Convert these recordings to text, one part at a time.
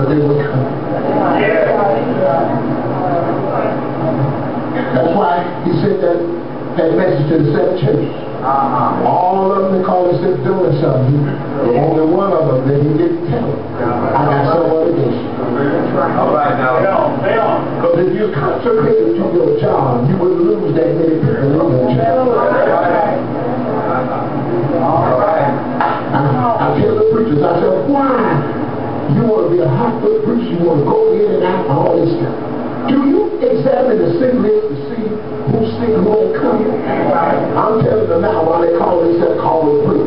where they would come. That's why he sent that, that message to the seven churches. All of them called themselves doing something. But only one of them that he didn't tell. I got someone to do. All right now. Because if you concentrated to your job, you would lose that many people. Be a hot foot preacher, you want to go in and out all this stuff. Do you examine the sick list to see who's sick and won't come? I'm telling them now why they call themselves calling preachers.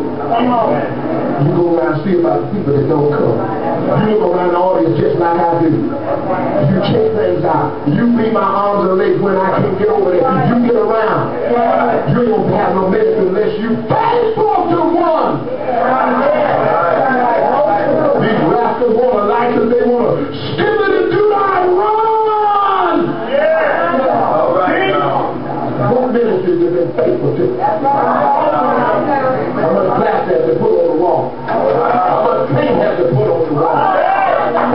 You go around and see about the people that don't come. You look around the audience just like I do. You check things out. You be my arms and legs when I can't get over there. You get around. You ain't gonna have no ministry unless you Ministries have been faithful to? How much glass they put on the wall? How much paint have they put on the wall?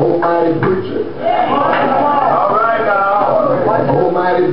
Almighty preacher, All right now. Almighty